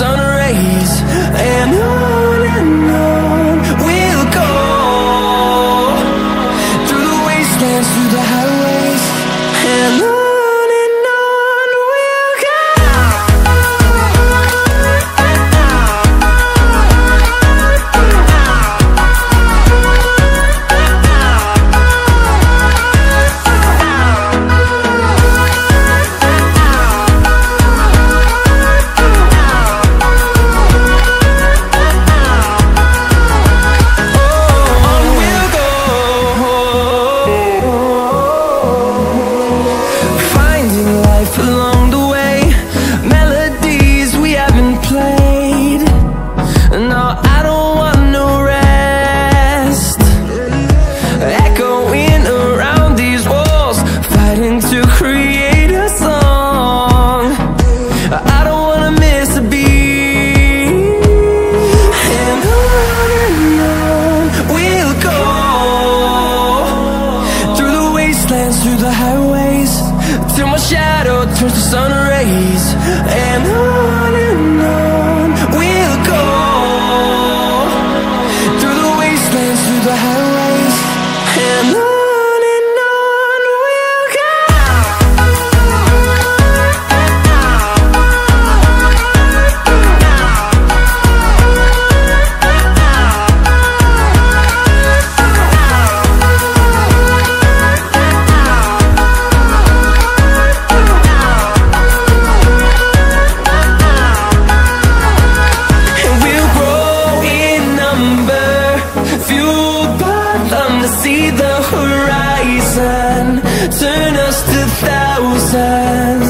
sun sense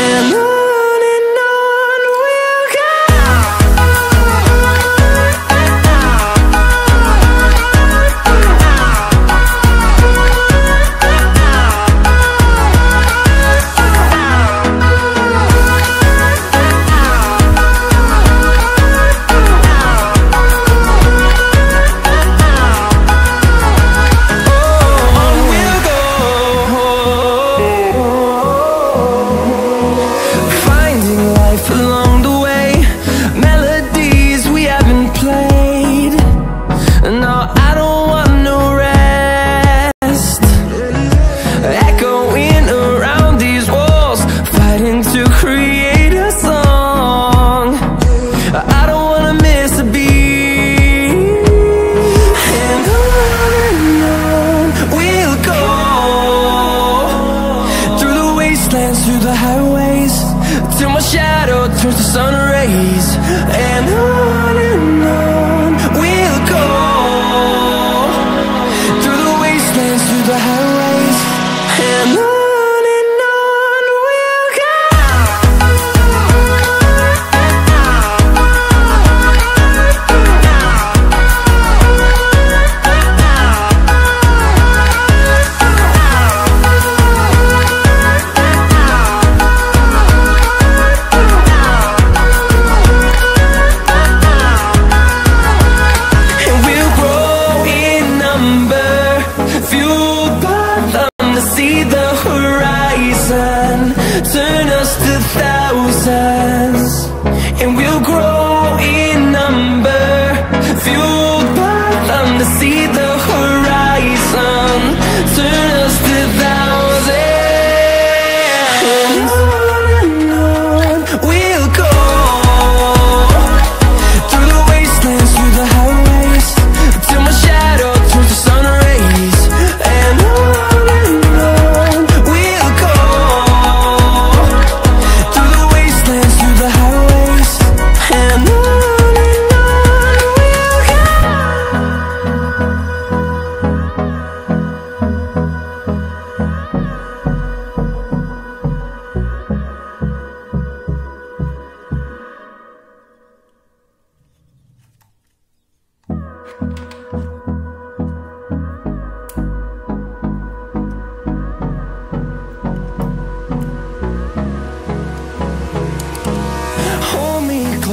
and And we'll grow